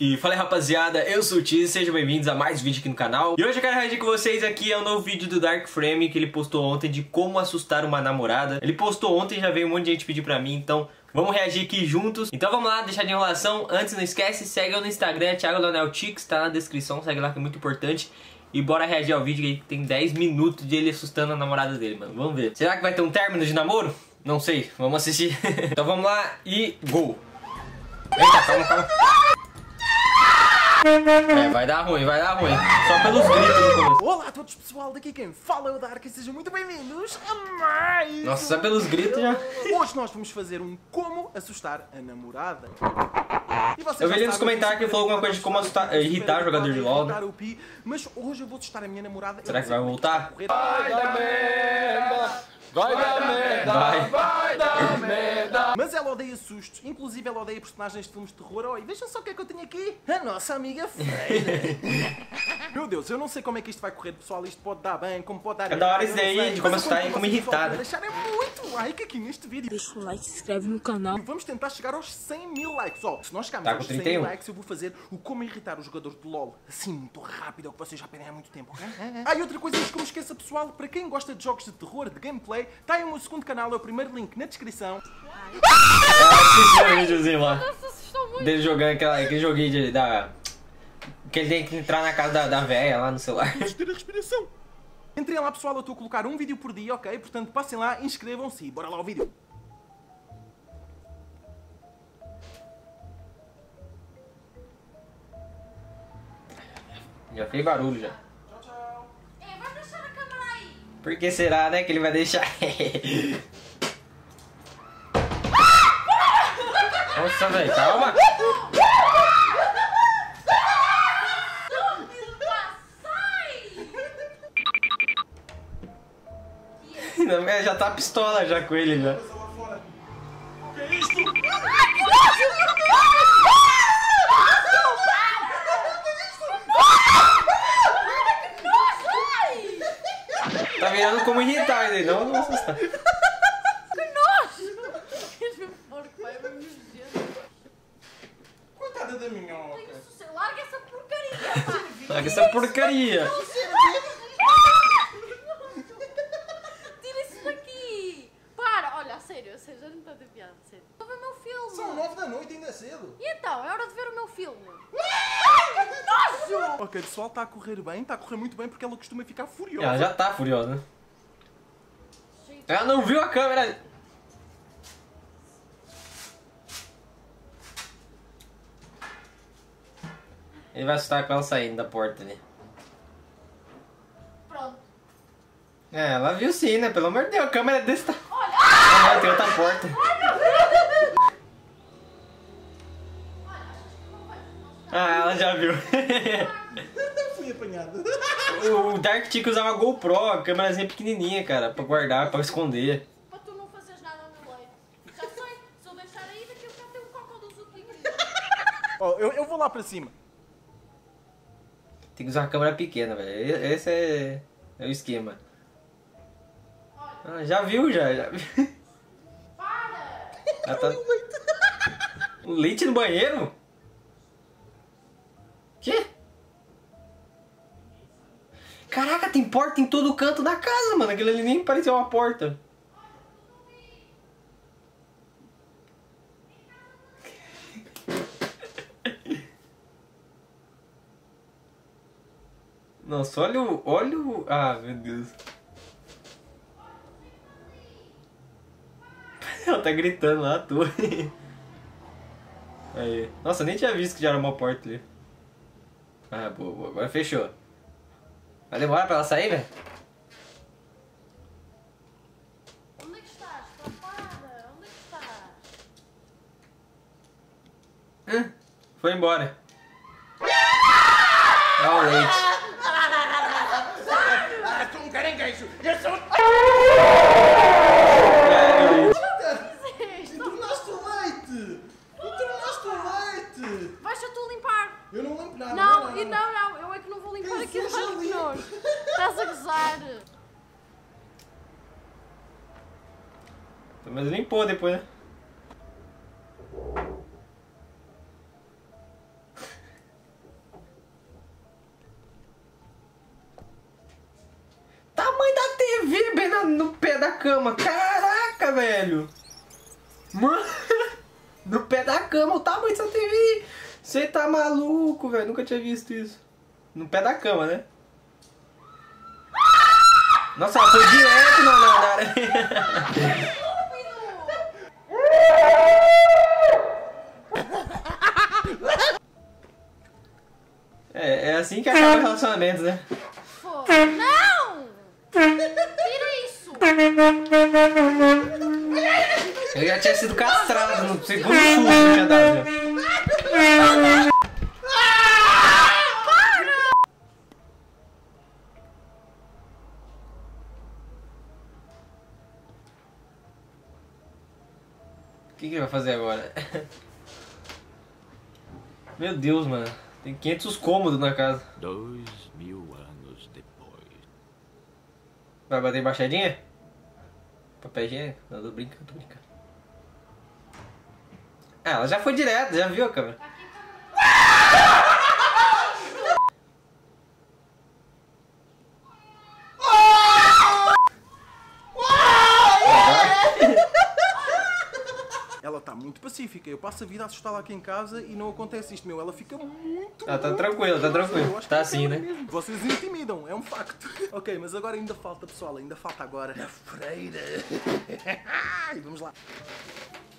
E fala aí rapaziada, eu sou o Tiz, sejam bem-vindos a mais um vídeo aqui no canal E hoje eu quero reagir com vocês aqui ao novo vídeo do Dark Frame Que ele postou ontem de como assustar uma namorada Ele postou ontem, já veio um monte de gente pedir pra mim, então Vamos reagir aqui juntos. Então vamos lá, deixar de enrolação. Antes, não esquece, segue no Instagram, Thiago Leonel Tix, tá na descrição, segue lá que é muito importante. E bora reagir ao vídeo que tem 10 minutos de ele assustando a namorada dele, mano. Vamos ver. Será que vai ter um término de namoro? Não sei, vamos assistir. então vamos lá e gol. Eita, calma, calma. É, vai dar ruim, vai dar ruim. Só pelos gritos no começo. Olá a todos pessoal, daqui quem fala é o Dark e sejam muito bem-vindos a mais Nossa, só pelos gritos já. Hoje nós vamos fazer um como assustar a namorada Eu vi ali nos comentários que ele falou alguma coisa de como assustar- irritar jogador de LoL, né? Mas hoje eu vou testar a minha namorada Será que vai voltar? Vai dar merda! Vai dar merda! Vai. Vai dar merda! Mas ela odeia sustos, inclusive ela odeia personagens de filmes de terror Oh, e vejam só o que é que eu tenho aqui A nossa amiga Freira Meu Deus, eu não sei como é que isto vai correr pessoal Isto pode dar bem, como pode dar É da hora isso daí, sei. de como Mas assustar enquanto e como né? deixarem muito like aqui neste vídeo Deixa o like, se inscreve no canal. E vamos tentar chegar aos 100 mil likes. Ó, se nós chegarmos Tá aos 100 31. mil likes, eu vou fazer o como irritar os jogadores de LoL. Assim, muito rápido, é o que vocês já pedem há muito tempo. ok? Ah, e outra coisa que eu me esqueça, pessoal, para quem gosta de jogos de terror, de gameplay, tá aí o meu segundo canal, é o primeiro link na descrição. Assisti o videozinho lá. Nossa, assustou muito. Dele jogando aquela, aquele joguinho de, da. Que ele tem que entrar na casa da, da véia lá no celular. Vamos ter a respiração. Entrem lá, pessoal, eu estou a colocar um vídeo por dia, ok? Portanto, passem lá, inscrevam-se e bora lá ao vídeo. Já fez barulho já. Ei, vai deixar a câmera aí. Por que será, né, que ele vai deixar? Nossa, velho, calma. Já tá pistola já com ele já. Tá virando como irritar ele, não, não assustar. Que nojo! Queres ver porco, pai? Vamos nojento. Coitada da minhoca. Isso, Larga essa porcaria, pá! Larga essa porcaria. Tira isso daqui! Para, olha, a sério, a sério, já não está a ter piada, a sério. Vou ver o meu filme! São 9 da noite, ainda é cedo. E então, é hora de ver o meu filme! Ok, pessoal, está a correr bem, está a correr muito bem porque ela costuma ficar furiosa. Ela já tá furiosa. Ela não viu a câmera. Ele vai assustar com ela saindo da porta ali. Pronto. É, ela viu sim, né? Pelo amor de Deus, a câmera é desse tamanho. Ah, tem outra porta. Ah, ela já viu. Fui apanhada. o Dark tinha que usar uma GoPro, a câmerazinha pequenininha, cara, pra guardar, pra esconder. Para tu não fazeres nada meu leite. Já se eu deixar aí, daqui a bocado tem um cocô do Zuki. Ó, eu, eu vou lá para cima. Tem que usar uma câmera pequena, velho. Esse é, é o esquema. Ah, já viu, já. já. Para! Ela tá... Leite no banheiro? Quê? Caraca, tem porta em todo canto da casa, mano. Aquilo ali nem parecia uma porta. Nossa, olha o. Olha o. Ah, meu Deus. Ela tá gritando lá à toa. Aí. Nossa, eu nem tinha visto que já era uma porta ali. Ah, boa, boa. Agora fechou. Vai demorar pra ela sair, velho? Onde é que estás? Onde é que estás? Hã? Foi embora. Olha o leite. Ah, sou caranguejo. Eu sou... É, o leite. Fizeste? Tornaste o leite. Tornaste o leite. Vais-te tu limpar. Eu não lembro nada. Não, e não, não, eu é que não vou limpar que já nojo. Estás a gozar. Mas limpou depois, né? Cama. Caraca, velho. Mano, no pé da cama, o tamanho dessa TV. Você tá maluco, velho. Nunca tinha visto isso. No pé da cama, né? Nossa, ela foi direto na, na, na. É, é assim que acaba o relacionamento, né? Eu já tinha sido castrado no segundo susto que já. O que, que ele vai fazer agora? Meu Deus, mano. Tem 500 cômodos na casa. Dois mil anos depois. Vai bater embaixadinha? Papel higiênico? Não, tô brincando, tô brincando. Ah, ela já foi direto, já viu a câmera. Ela tá muito pacífica. Eu passo a vida a assustá-la aqui em casa e não acontece isto, meu. Ela fica muito. Ela tá muito tranquila, tá tranquila. Tá assim, é né? mesmo. Vocês intimidam, é um facto. ok, mas agora ainda falta, pessoal. Ainda falta agora a freira. Ai, Vamos lá.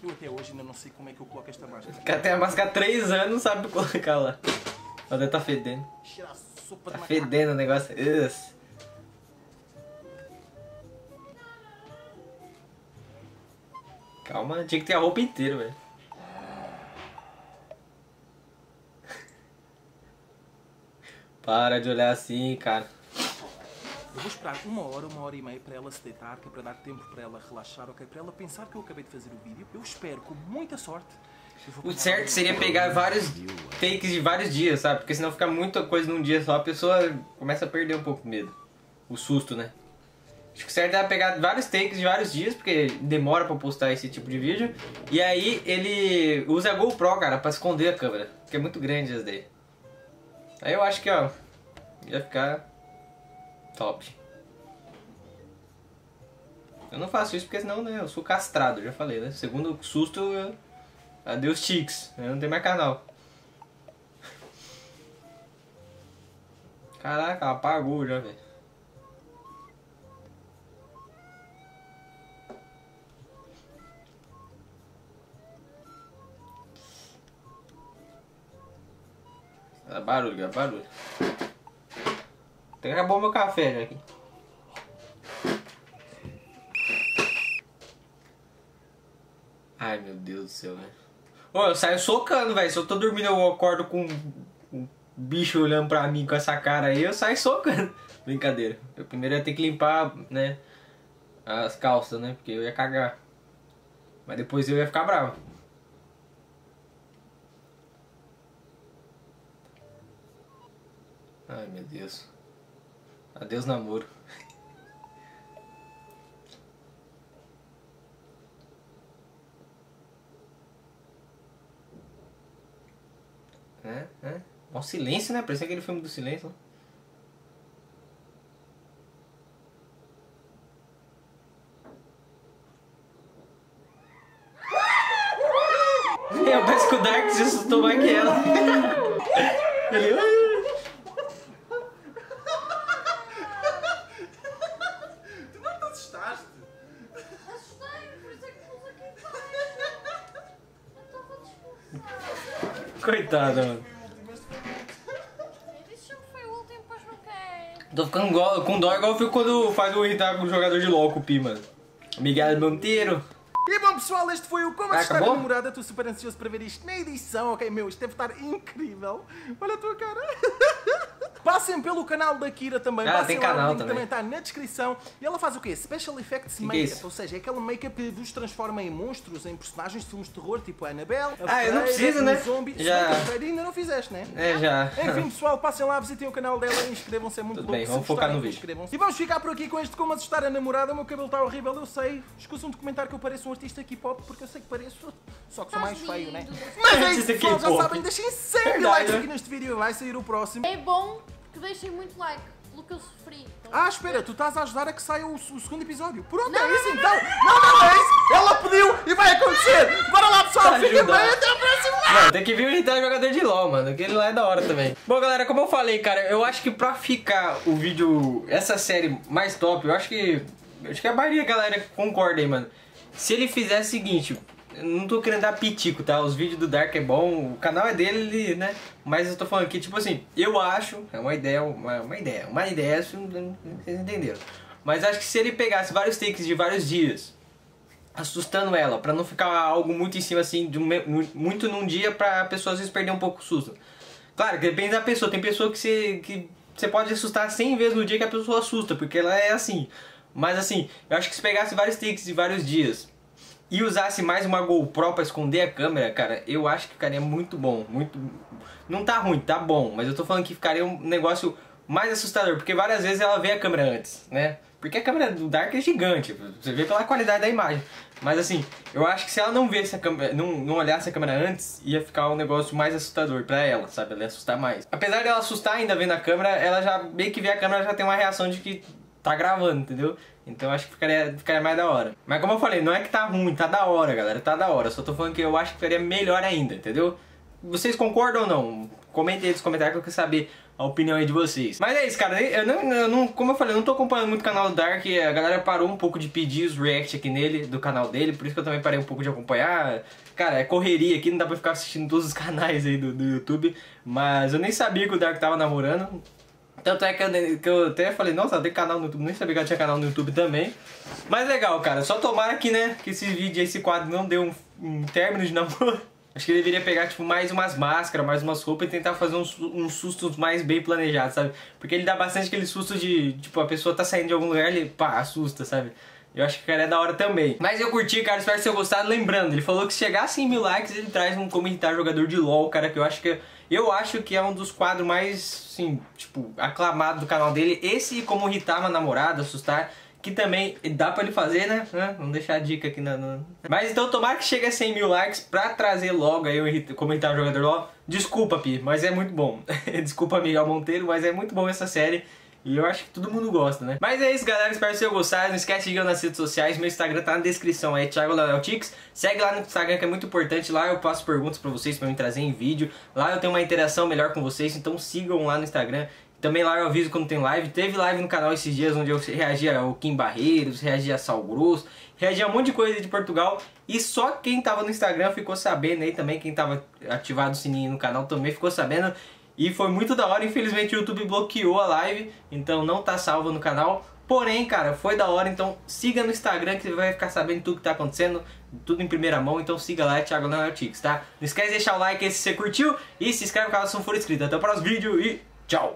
Eu até hoje ainda não sei como é que eu coloco esta máscara. Tem a máscara há 3 anos não sabe colocar lá. Ela deve tá fedendo. Cheira a sopa Tá fedendo o negócio. Ugh. Calma, tinha que ter a roupa inteira, velho. Para de olhar assim, cara. Eu vou esperar uma hora, uma hora e meia para ela se deitar, que é para dar tempo para ela relaxar, ok? Para ela pensar que eu acabei de fazer o vídeo. Eu espero, com muita sorte. O certo seria pegar vários takes de vários dias, sabe? Porque senão fica muita coisa num dia só, a pessoa começa a perder um pouco o medo. O susto, né? Acho que o certo é pegar vários takes de vários dias, porque demora pra postar esse tipo de vídeo. E aí ele usa a GoPro, cara, pra esconder a câmera. Porque é muito grande as daí. Aí eu acho que, ó, ia ficar top. Eu não faço isso porque senão, né, eu sou castrado, já falei, né? Segundo susto, eu... adeus tics, não tenho mais canal. Caraca, apagou já, velho. Barulho, é barulho. Até acabou meu café já aqui. Ai meu Deus do céu, velho. Ô, eu saio socando, velho. Se eu tô dormindo, eu acordo com um bicho olhando pra mim com essa cara aí, eu saio socando. Brincadeira. Eu primeiro ia ter que limpar, né? As calças, né? Porque eu ia cagar. Mas depois eu ia ficar bravo. Ai meu Deus. Adeus namoro. É, é. Ó, silêncio, né? Parecia aquele filme do silêncio. Eu parece que o Dark se assustou mais que ela. Ele. Tu não te assustaste? Assustei-me, por isso é que pus aqui embaixo. Eu estava disfarçada. Coitada, mano. Eu disse sempre foi o último, depois não quer. Tô ficando com dó igual eu fico quando faz o irritar com o jogador de LOL com o Pi, mano. Miguel Monteiro. E bom pessoal, este foi o Como Ah, Assustar a? Namorada. Estou super ansioso para ver isto na edição. Ok, meu, isto deve estar incrível. Olha a tua cara. Passem pelo canal da Kira também. Ah, Passem tem lá, canal o link também. está na descrição. E ela faz o quê? Special Effects que é Makeup. isso? Ou seja, é aquela makeup que vos transforma em monstros, em personagens de filmes de terror, tipo a Annabelle, a Ah, eu não preciso, o né? Zombie. Já. Que Freira ainda não fizeste, né? É, já. Enfim, pessoal, passem lá, visitem o canal dela e inscrevam-se, é muito Tudo louco. bem, Se vamos focar gostarem, no vídeo. inscrevam-se. E vamos ficar por aqui com este Como Assustar a Namorada. O meu cabelo está horrível, eu sei. Escusam de comentar que eu pareço um artista K-pop, porque eu sei que pareço, só que sou mais feio, né? Mas é isso, pessoal, já sabem, deixem 100 mil Verdade, likes aqui neste vídeo. Vai sair o próximo. É bom que deixem muito like. pelo que eu sofri. Então, Ah, espera, tu estás a ajudar a que saia o, o segundo episódio. Pronto, é isso então. Não, não, é isso. Ela pediu e vai acontecer. Bora lá, pessoal. Tá bem. Até a próxima. Mano, tem que vir irritar jogador de LoL, mano. Aquele lá é da hora também. Bom, galera, como eu falei, cara, eu acho que pra ficar o vídeo, essa série mais top, eu acho que. eu Acho que a maioria da galera concorda aí, mano. Se ele fizer o seguinte. Não tô querendo dar pitico, tá? Os vídeos do Dark é bom, o canal é dele, ele, né? Mas eu tô falando aqui, tipo assim, eu acho, é uma ideia, uma, uma ideia, uma ideia, vocês entenderam. Mas acho que se ele pegasse vários takes de vários dias, assustando ela, pra não ficar algo muito em cima assim, de um muito num dia pra pessoa às vezes perder um pouco o susto. Claro, depende da pessoa, tem pessoa que você, que você pode assustar 100 vezes no dia que a pessoa assusta, porque ela é assim. Mas assim, eu acho que se pegasse vários takes de vários dias e usasse mais uma GoPro pra esconder a câmera, cara, eu acho que ficaria muito bom, muito... Não tá ruim, tá bom, mas eu tô falando que ficaria um negócio mais assustador, porque várias vezes ela vê a câmera antes, né? Porque a câmera do Dark é gigante, você vê pela qualidade da imagem. Mas assim, eu acho que se ela não visse a câmera, não, não olhasse a câmera antes, ia ficar um negócio mais assustador pra ela, sabe? Ela ia assustar mais. Apesar dela assustar ainda vendo a câmera, ela já meio que vê a câmera já tem uma reação de que tá gravando, entendeu? Então acho que ficaria, ficaria mais da hora. Mas como eu falei, não é que tá ruim, tá da hora, galera, tá da hora. Só tô falando que eu acho que ficaria melhor ainda, entendeu? Vocês concordam ou não? Comentem aí nos comentários que eu quero saber a opinião aí de vocês. Mas é isso, cara. Eu não, eu não, como eu falei, eu não tô acompanhando muito o canal do Dark. A galera parou um pouco de pedir os react aqui nele, do canal dele. Por isso que eu também parei um pouco de acompanhar. Cara, é correria aqui, não dá pra ficar assistindo todos os canais aí do, do YouTube. Mas eu nem sabia que o Dark tava namorando. Tanto é que eu, que eu até falei, nossa, tem canal no YouTube, nem sabia que tinha canal no YouTube também. Mas legal, cara, só tomara que, né, que esse vídeo, esse quadro não dê um, um término de namoro. Acho que ele deveria pegar, tipo, mais umas máscaras, mais umas roupas e tentar fazer uns, uns sustos mais bem planejados, sabe? Porque ele dá bastante aquele susto de, tipo, a pessoa tá saindo de algum lugar e ele, pá, assusta, sabe? Eu acho que o cara é da hora também. Mas eu curti, cara, espero que você tenha gostado. Lembrando, ele falou que se chegar a 100 mil likes, ele traz um comentário jogador de LoL, cara, que eu acho que... Eu acho que é um dos quadros mais, assim, tipo, aclamado do canal dele. Esse, como irritar uma namorada, assustar... Que também dá pra ele fazer, né? Vamos deixar a dica aqui na... Mas então tomara que chegue a 100 mil likes pra trazer logo aí o comentário jogador LoL. Desculpa, Pi, mas é muito bom. Desculpa, Miguel Monteiro, mas é muito bom essa série. E eu acho que todo mundo gosta, né? Mas é isso, galera. Espero que vocês tenham gostado. Não esquece de seguir nas redes sociais. Meu Instagram tá na descrição aí, Thiago Leonel Tix. Segue lá no Instagram que é muito importante. Lá eu passo perguntas pra vocês pra me trazer em vídeo. Lá eu tenho uma interação melhor com vocês. Então sigam lá no Instagram. Também lá eu aviso quando tem live. Teve live no canal esses dias onde eu reagia ao Kim Barreiros, reagia a Sal Grosso, reagia a um monte de coisa de Portugal. E só quem tava no Instagram ficou sabendo aí também. Quem tava ativado o sininho no canal também ficou sabendo. E foi muito da hora, infelizmente o YouTube bloqueou a live, então não tá salvo no canal. Porém, cara, foi da hora, então siga no Instagram que você vai ficar sabendo tudo que tá acontecendo, tudo em primeira mão, então siga lá, é Thiago Leonel Tix, tá? Não esquece de deixar o like aí se você curtiu e se inscreve no canal se não for inscrito. Até o próximo vídeo e tchau!